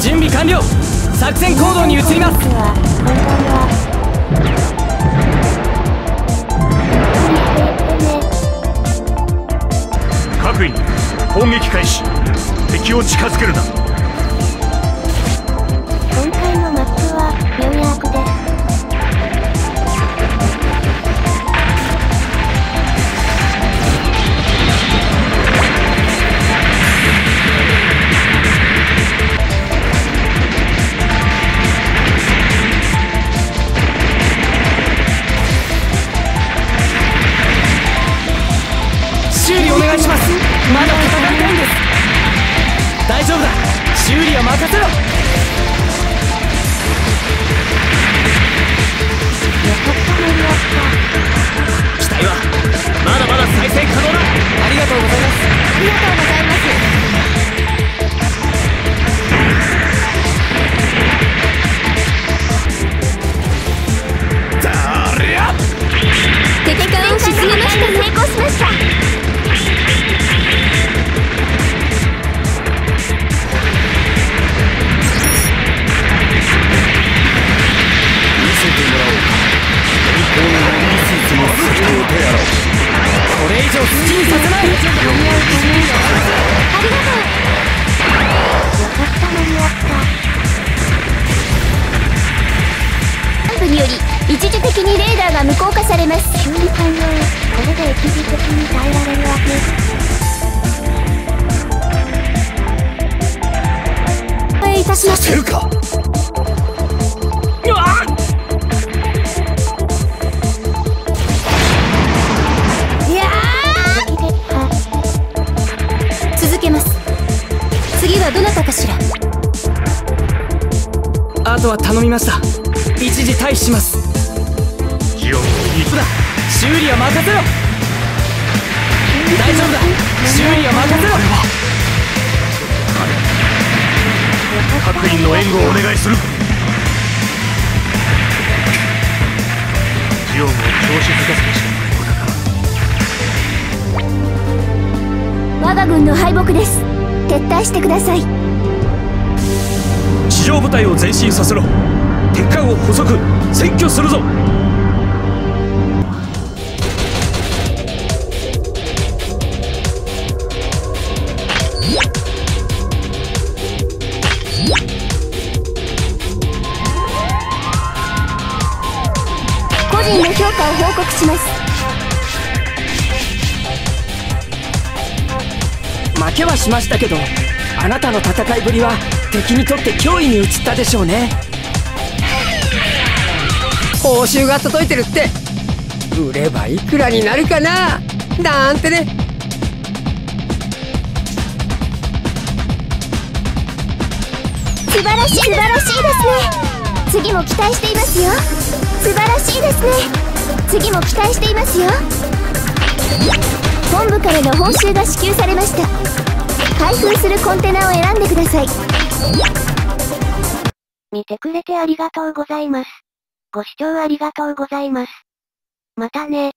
準備完了。作戦行動に移ります。攻撃開始。敵を近づけるな。今回のマップはニューヤークですこれ以上好きにさせない間に合う間に合うありがとうよかった。間に合った。ジャンプにより一時的にレーダーが無効化されます修理完了これで一時的に耐えられるわけお願いいた。しますせはどなたかしら？あとは頼みました。一時退避します。ジオンにそうだ修理は任せろ。大丈夫だ。修理は任せろ。各員の援護をお願いする。ジオンを調子づかせてしまう我が軍の敗北です撤退してください。地上部隊を前進させろ。敵艦を捕捉占拠するぞ。個人の評価を報告します負けはしましたけどあなたの戦いぶりは敵にとって脅威に移ったでしょうね。報酬が届いてるって売ればいくらになるかな？なんてね。素晴らしい。素晴らしいですね。次も期待していますよ。素晴らしいですね。次も期待していますよ。本部からの報酬が支給されました開封するコンテナを選んでください見てくれてありがとうございます。ご視聴ありがとうございます。またね。